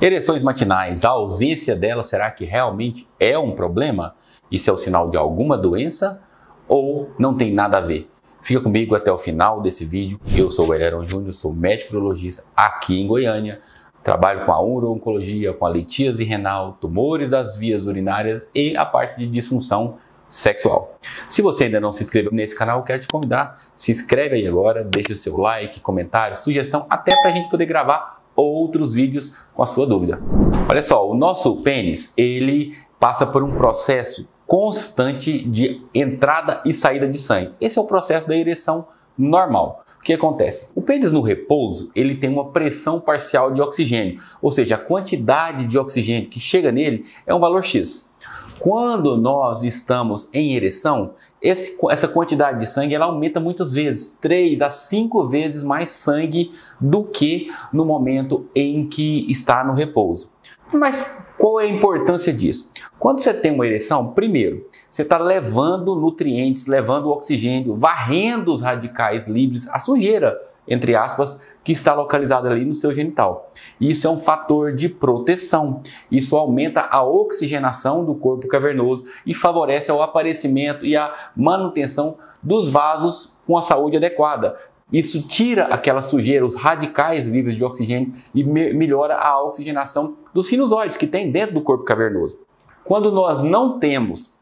Ereções matinais, a ausência delas, será que realmente é um problema? Isso é o sinal de alguma doença ou não tem nada a ver? Fica comigo até o final desse vídeo. Eu sou o Elerão Júnior, sou médico urologista aqui em Goiânia. Trabalho com a uro-oncologia, com a litíase renal, tumores das vias urinárias e a parte de disfunção sexual. Se você ainda não se inscreveu nesse canal, quero te convidar, se inscreve aí agora, deixe o seu like, comentário, sugestão, até para a gente poder gravar outros vídeos com a sua dúvida. Olha só, o nosso pênis, ele passa por um processo constante de entrada e saída de sangue. Esse é o processo da ereção normal. O que acontece? O pênis no repouso, ele tem uma pressão parcial de oxigênio, ou seja, a quantidade de oxigênio que chega nele é um valor X. Quando nós estamos em ereção, esse, essa quantidade de sangue ela aumenta muitas vezes, 3 a 5 vezes mais sangue do que no momento em que está no repouso. Mas qual é a importância disso? Quando você tem uma ereção, primeiro, você está levando nutrientes, levando oxigênio, varrendo os radicais livres, a sujeira entre aspas, que está localizada ali no seu genital. Isso é um fator de proteção. Isso aumenta a oxigenação do corpo cavernoso e favorece o aparecimento e a manutenção dos vasos com a saúde adequada. Isso tira aquela sujeira, os radicais livres de oxigênio e me melhora a oxigenação dos sinusoides que tem dentro do corpo cavernoso. Quando nós não temos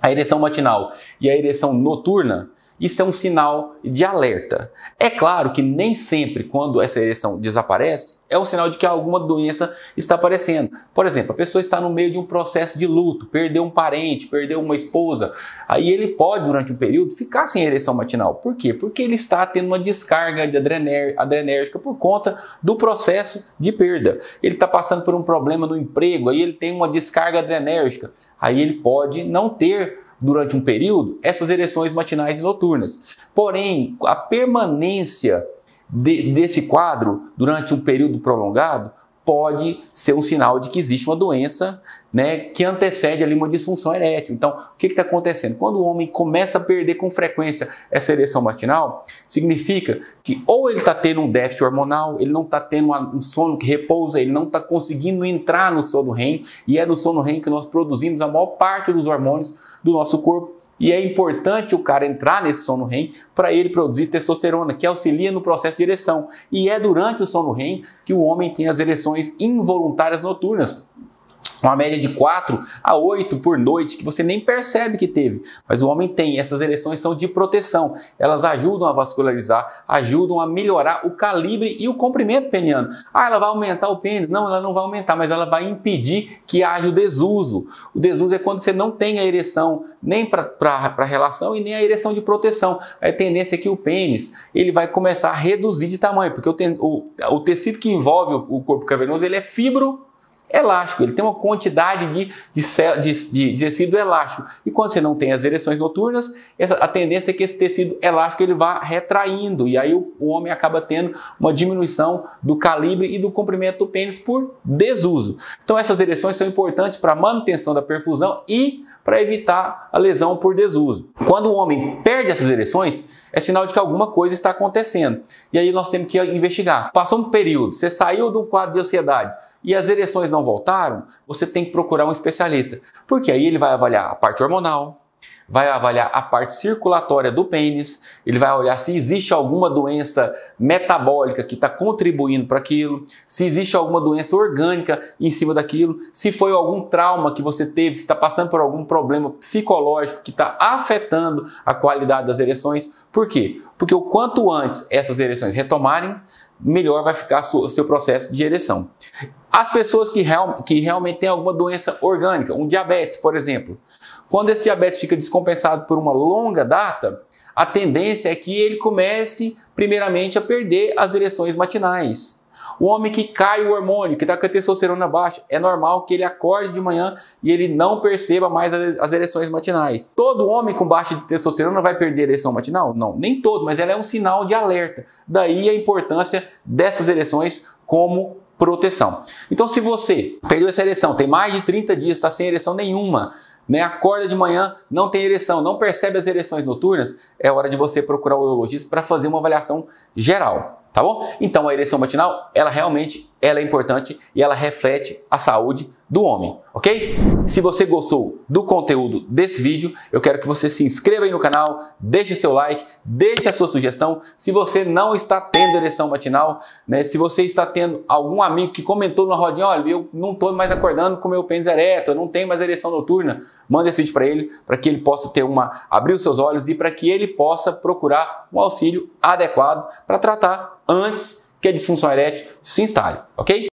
a ereção matinal e a ereção noturna, isso é um sinal de alerta. É claro que nem sempre, quando essa ereção desaparece, é um sinal de que alguma doença está aparecendo. Por exemplo, a pessoa está no meio de um processo de luto, perdeu um parente, perdeu uma esposa, aí ele pode, durante um período, ficar sem ereção matinal. Por quê? Porque ele está tendo uma descarga de adrenérgica por conta do processo de perda. Ele está passando por um problema no emprego, aí ele tem uma descarga adrenérgica, aí ele pode não ter durante um período essas ereções matinais e noturnas. Porém, a permanência de, desse quadro durante um período prolongado pode ser um sinal de que existe uma doença né, que antecede ali uma disfunção erétil. Então, o que está acontecendo? Quando o homem começa a perder com frequência essa ereção matinal, significa que ou ele está tendo um déficit hormonal, ele não está tendo um sono que repousa, ele não está conseguindo entrar no sono REM, e é no sono REM que nós produzimos a maior parte dos hormônios do nosso corpo. E é importante o cara entrar nesse sono REM para ele produzir testosterona, que auxilia no processo de ereção. E é durante o sono REM que o homem tem as ereções involuntárias noturnas uma média de 4 a 8 por noite, que você nem percebe que teve. Mas o homem tem, essas ereções são de proteção. Elas ajudam a vascularizar, ajudam a melhorar o calibre e o comprimento peniano. Ah, ela vai aumentar o pênis? Não, ela não vai aumentar, mas ela vai impedir que haja o desuso. O desuso é quando você não tem a ereção nem para relação e nem a ereção de proteção. A tendência é que o pênis ele vai começar a reduzir de tamanho, porque o, o, o tecido que envolve o, o corpo cavernoso ele é fibro elástico, ele tem uma quantidade de, de, de, de, tecido elástico. E quando você não tem as ereções noturnas, essa, a tendência é que esse tecido elástico ele vá retraindo, e aí o, o homem acaba tendo uma diminuição do calibre e do comprimento do pênis por desuso. Então essas ereções são importantes para a manutenção da perfusão e para evitar a lesão por desuso. Quando o homem perde essas ereções, é sinal de que alguma coisa está acontecendo. E aí nós temos que investigar. Passou um período, você saiu do quadro de ansiedade, e as ereções não voltaram, você tem que procurar um especialista. Porque aí ele vai avaliar a parte hormonal, vai avaliar a parte circulatória do pênis, ele vai olhar se existe alguma doença metabólica que está contribuindo para aquilo, se existe alguma doença orgânica em cima daquilo, se foi algum trauma que você teve, se está passando por algum problema psicológico que está afetando a qualidade das ereções. Por quê? Porque o quanto antes essas ereções retomarem, melhor vai ficar o seu processo de ereção. As pessoas que, real, que realmente têm alguma doença orgânica, um diabetes, por exemplo, quando esse diabetes fica descompensado por uma longa data, a tendência é que ele comece, primeiramente, a perder as ereções matinais. O homem que cai o hormônio, que está com a testosterona baixa, é normal que ele acorde de manhã e ele não perceba mais as ereções matinais. Todo homem com baixa de testosterona vai perder ereção matinal? Não, nem todo, mas ela é um sinal de alerta. Daí a importância dessas ereções como proteção. Então, se você perdeu essa ereção, tem mais de 30 dias, está sem ereção nenhuma, né, acorda de manhã, não tem ereção, não percebe as ereções noturnas, é hora de você procurar o urologista para fazer uma avaliação geral. Tá bom? Então a ereção matinal, ela realmente ela é importante e ela reflete a saúde do homem, ok? Se você gostou do conteúdo desse vídeo, eu quero que você se inscreva aí no canal, deixe o seu like, deixe a sua sugestão. Se você não está tendo ereção matinal, né? Se você está tendo algum amigo que comentou numa rodinha, olha, eu não estou mais acordando com meu pênis ereto, eu não tenho mais ereção noturna, manda esse vídeo para ele, para que ele possa ter uma abrir os seus olhos e para que ele possa procurar um auxílio adequado para tratar antes que a disfunção erétil se instale, ok?